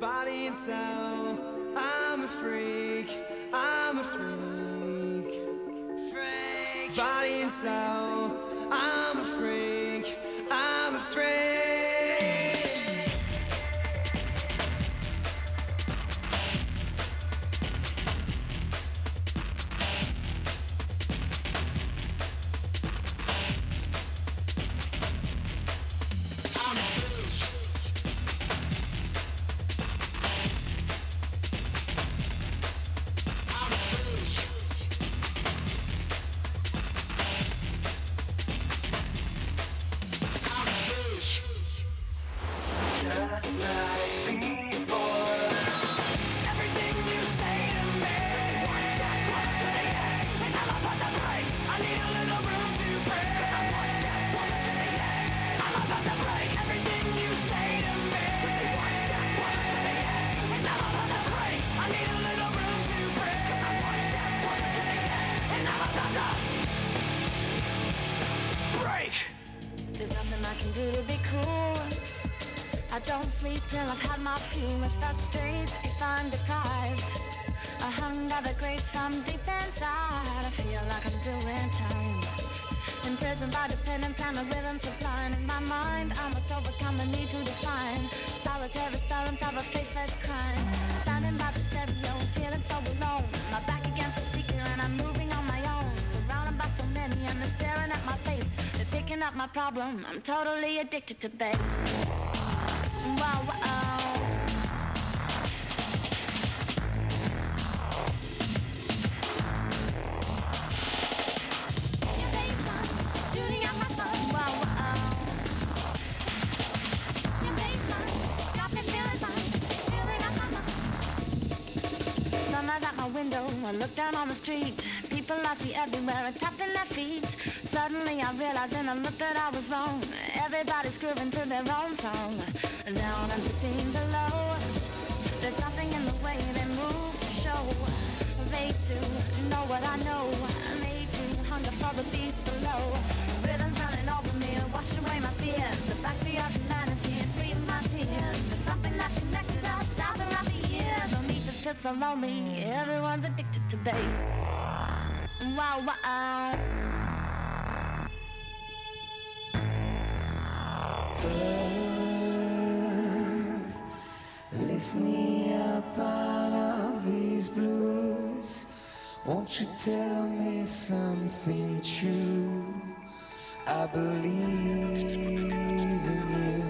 body and soul. I'm a freak, I'm a freak. Freak. Body and soul. Sleep till I've had my fuel of the streets if I'm deprived. I hung by the grates from deep inside. I feel like I'm doing time. Imprisoned by dependence and a rhythm supplying in my mind. I must overcome the need to define. Solitary silence of a faceless crime. Standing by the stereo, feeling so alone. My back against the speaker and I'm moving on my own. Surrounded by so many and they're staring at my face. They're picking up my problem. I'm totally addicted to bass. Window, I look down on the street. People I see everywhere are tapping their feet. Suddenly I realized in a look that I was wrong. Everybody's grooving to their own song. And down at the scene below, there's something in the way they move to show. They too know what I know. They too hunger for the beast below. Rhythms running over me, wash away my fears. The factory of humanity and sweeten my tears. There's something that connected us throughout the years. Don't need to feel so lonely. Everyone's addicted to bass. Wow, wow. Uh. Lift me up out of these blues. Won't you tell me something true? I believe in you.